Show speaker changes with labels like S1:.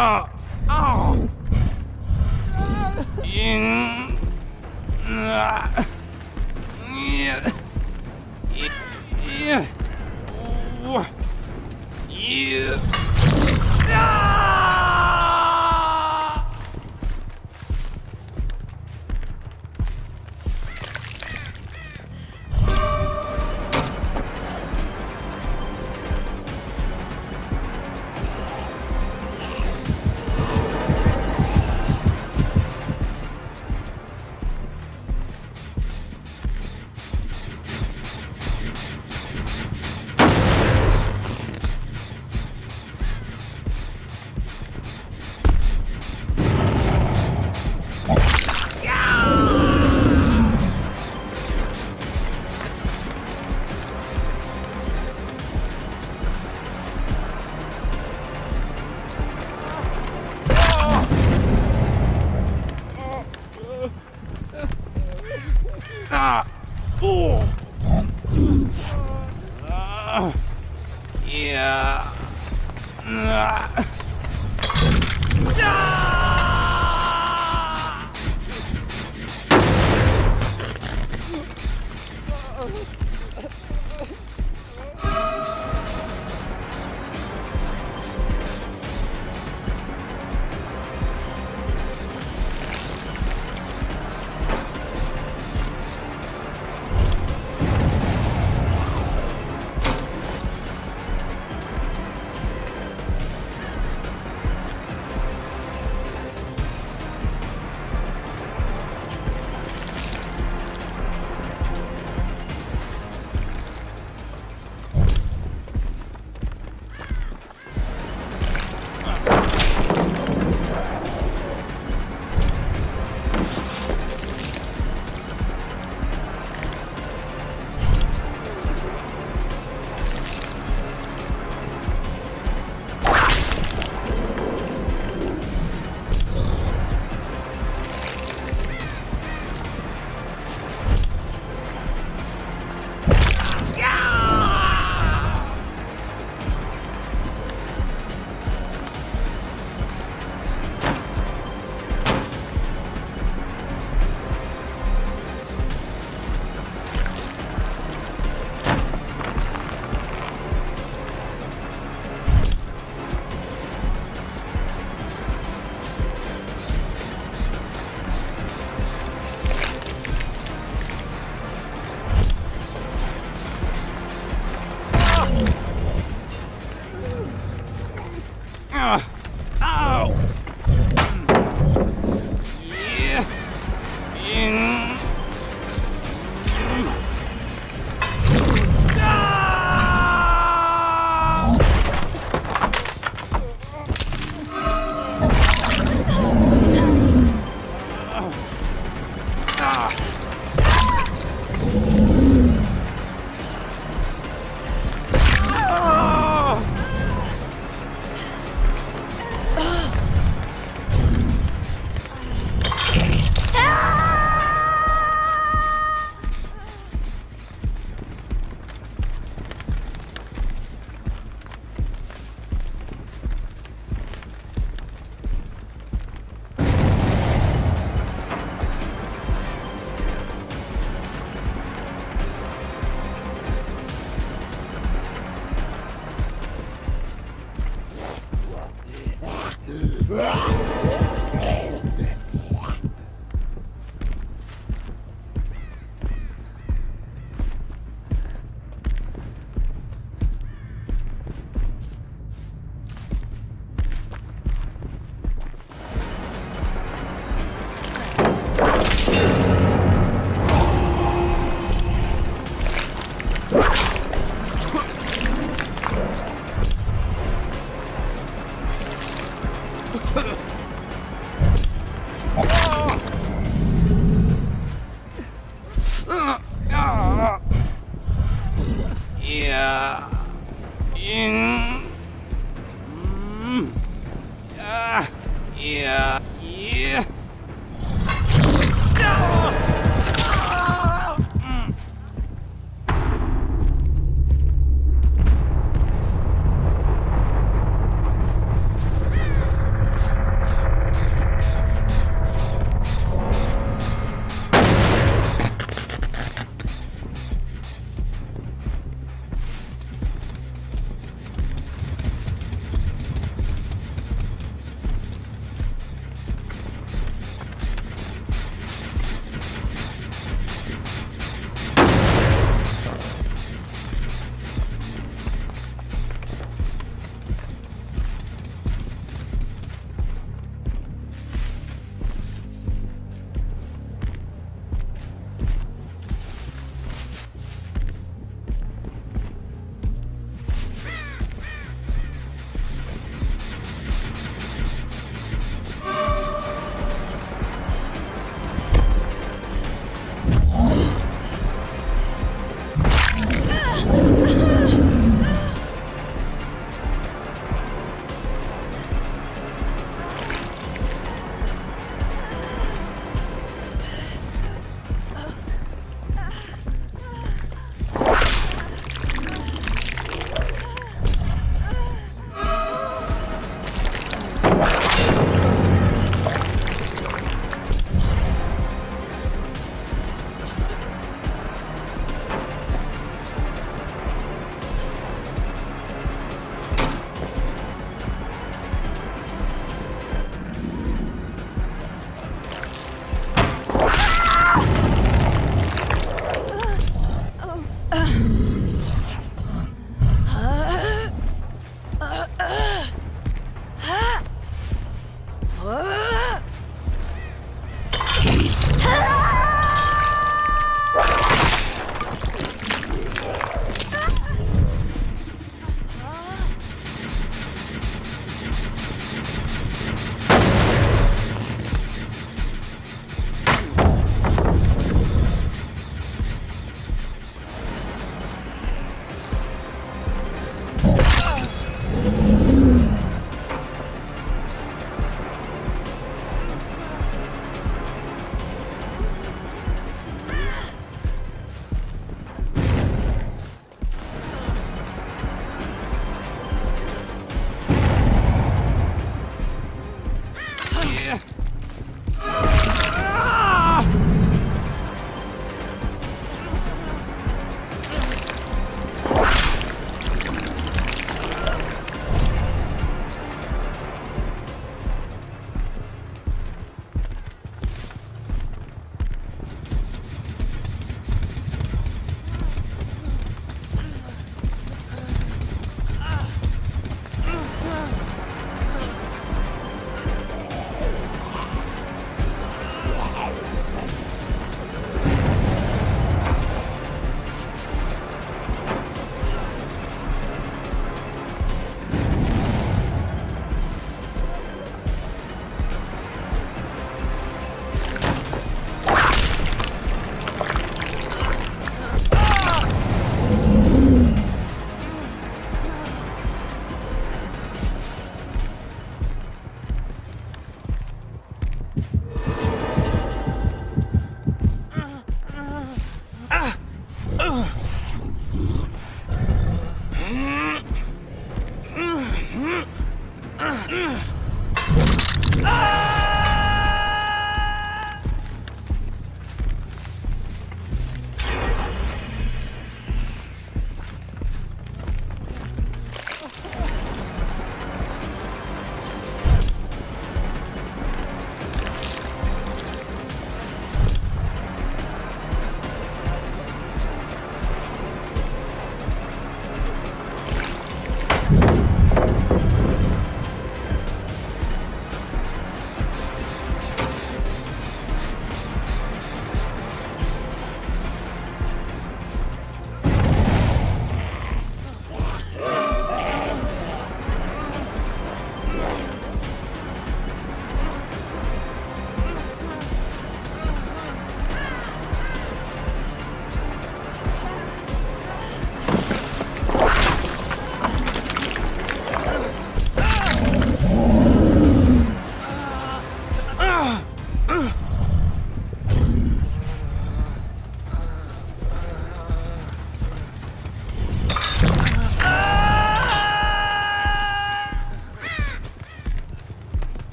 S1: Ah! Au! In. Ah! Yeah. Yeah. Oh. Yeah. Yeah. Ah! Ah! Ah! Mm. Yeah. Yeah. Yeah. No!